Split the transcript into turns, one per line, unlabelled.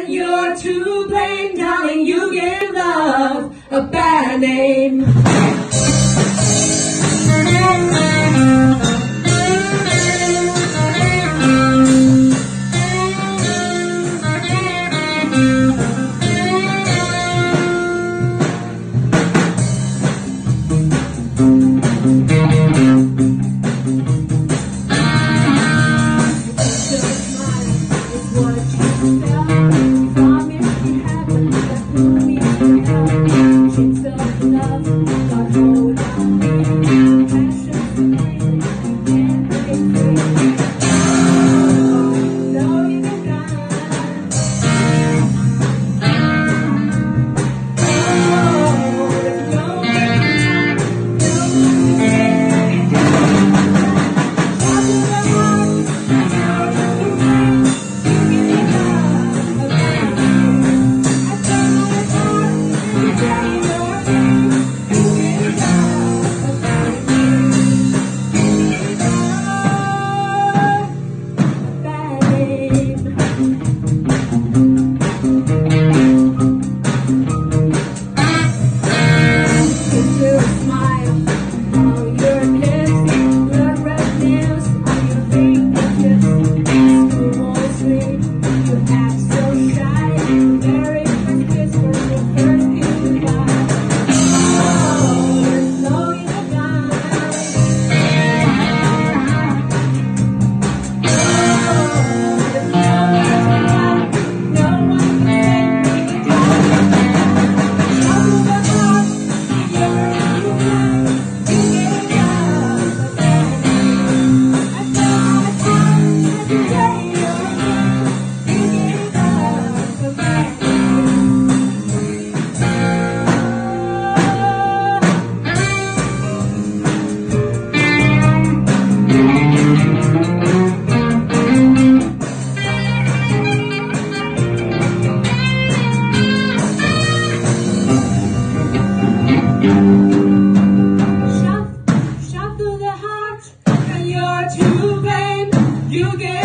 When you're to blame, darling, you give love a bad name. You gave